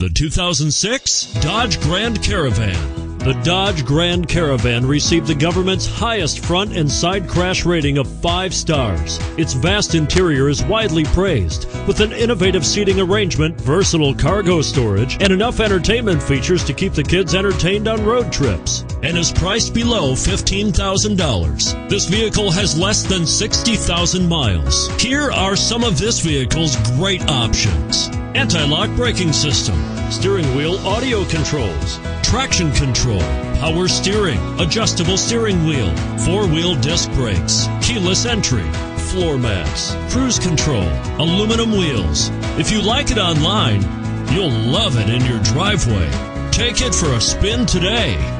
The 2006 Dodge Grand Caravan. The Dodge Grand Caravan received the government's highest front and side crash rating of five stars. Its vast interior is widely praised, with an innovative seating arrangement, versatile cargo storage, and enough entertainment features to keep the kids entertained on road trips. And is priced below $15,000. This vehicle has less than 60,000 miles. Here are some of this vehicle's great options anti-lock braking system, steering wheel audio controls, traction control, power steering, adjustable steering wheel, four-wheel disc brakes, keyless entry, floor mats, cruise control, aluminum wheels. If you like it online, you'll love it in your driveway. Take it for a spin today.